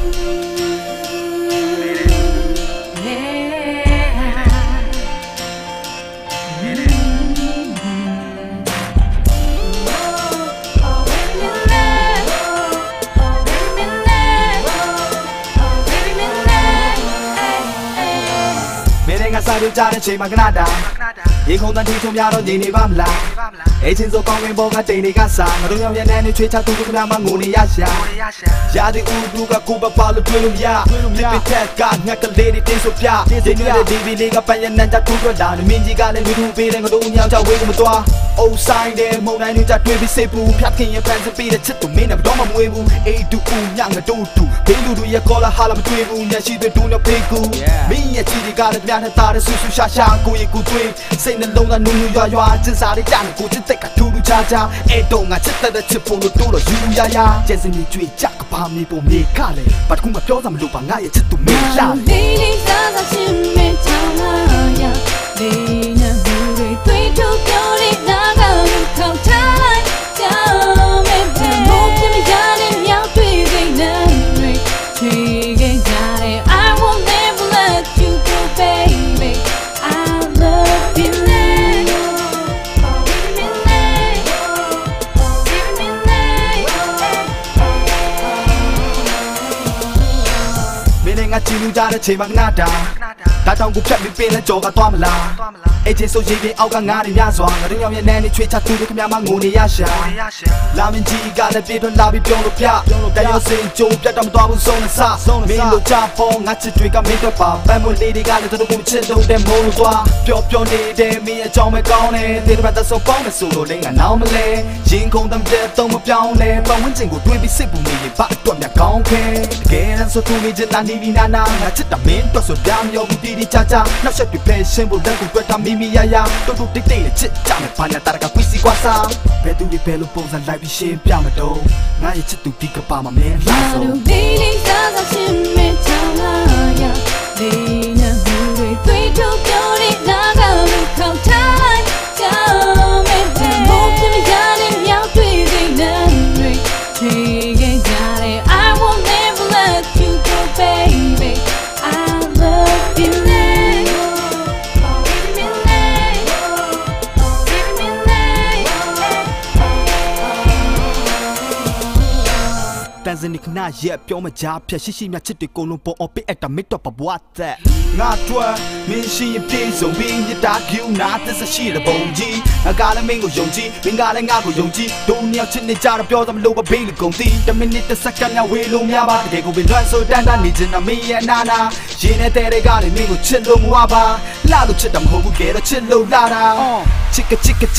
Thank you. စားပြကြတဲ့ချိန်မှာကနတာရေခုံတန်ထီထုံများတော့နေနေပါမလားအဲချင်းစောကောင်းကင်ဘောကတိန်တွေကစားငါတို့ရောက်ရတဲ့နေချွေးချသူတို့ကမှငိုနေရရှာရာဒီဦးလူကကိုပပါလို့တွေ့လို့မရပြပြထက်ကငါကလေးတွေတင်းဆိုပြဒီနေ့ဒီဗီလေးကပန်ရနန်ကြထူးထွက်လာမင်းကြီးကလည်းလူလူပေးတယ်ငါတို့ညောင်ချဝေးကမသွားအိုဆိုင်တယ်မုံတိုင်းတွေကြတွေ့ပြီးစိတ်ပူဖြတ်ခင်ရပန်းစပေးတဲ့ချစ်သူမင်းနဲ့တော့မမွေးဘူးအေးတူဦးညငါတို့တူဘေးလူတို့ရဲ့ကောလာဟာလာမတွေ့ဘူးညရှိတွေတူနေပေးကူမင်းရဲ့ချီတွေကလည်းပြန်နေတာတဲ့ဆူဆူရှာရှာကိုရဲ့ကိုတွေ့စိတ်နှလုံးကနူးနူးရွာရွာစင်စားလေးကြာနေကိုချစ်တဲ့ကထူးထူးခြားခြားအဲ့တော့ငါချစ်တဲ့ချစ်ဖို့လို့တိုးတော့ယူရရကျစင်ကြီးကြွေကြကပါမေပုံမြေကလည်းဘာတခုမပြောစမလို့ပါငါရဲ့ချစ်သူမင်းလာလေးလေးစားစားချင်းမဲ့ချောင်းလာရလေး ချီလူကြတဲ့ချိန်မှာကနာတာဒါတောင်ကိုဖြတ်ပြီးပင်လဲကြော်ကသွားမလား အဲ့ချင်းဆိုရင်အောက်ကငါးတွေများစွာငါတို့ရောက်ရဲ့နန်းနေချွေချသူတို့ခင်ဗျားမငိုနေရရှာလာမင်းကြီးကလည်းပြေတော့လာပြီးပြောလို့ပြတရောစင်ကြုံပြတ်တော့မသွားဘူးဆုံးနဲ့စမင်းတို့ချပေါ်ငါချစ်တွေကမင်းတော့ပါပန်းမလေးတွေကလည်းတို့ကိုချစ်တော့တဲ့မိုးလို့သွားပျော်ပျော်နေတဲ့မင်းအကြောင်းပဲကောင်းတယ်တေတပတ်သက်ဆုံးပေါင်းမယ်ဆိုလို့လည်းငါနောက်မလဲရင်ခုန်တဲ့တဲ့တော့မပြောင်းလဲပတ်ဝန်းကျင်ကိုတွေးပြီးစိတ်ပူနေရင်ဘာအတွက်များကောင်းခဲတကယ်ဆိုသူမိချစ်တာနီနီနာနာငါချစ်တာမင်းတော့ဆိုဒမ်းရောဘူးတီတီချာချာနောက်ဆက်ပြီးဖယ်ရှင်းဖို့လက်ကိုတွေ့တာမိမိရရတူတူတိတ်တိတ်နဲ့ချစ်ကြမယ်ဘာညာတာကကွီစီကွာစာဘယ်သူတွေဘယ်လိုပုံစံလိုက်ပြီးရှင်းပြမတော့ငါရဲ့ချစ်သူဒီကပါမမင်းလာငါဆုံး တန်စင်နိခနာရဲ့ပြောမကြဖြက်ရှိရှိမြချစ်တွေကိုလုံးပေါ်အပိအတမစ်တော့ပဘွားတဲ့ငါတို့မင်းရှိရင်ပြေဆုံးပြီးမြတာကျူနာသစ္စာရှိတဲ့ပုံကြီးငါကလည်းမင်းကိုယုံကြည်မင်းကလည်းငါကိုယုံကြည်တို့နှစ်ယောက်ချစ်နေကြတော့ပြောသမလို့ပဲဘေးလူကုန်သည်တမိနစ်တစ်စက္ကန့်ညဝေးလို့များပါတကယ်ကိုပင်လွှမ်းဆိုတန်းတန်းနေချင်တာမင်းရဲ့နာနာရင်နဲ့တဲ့ကလည်းမင်းကိုချစ်လို့မဝပါလာလို့ချစ်တာမဟုတ်ဘူးကဲတော့ချစ်လို့လာတာချစ်ကချစ်ကချ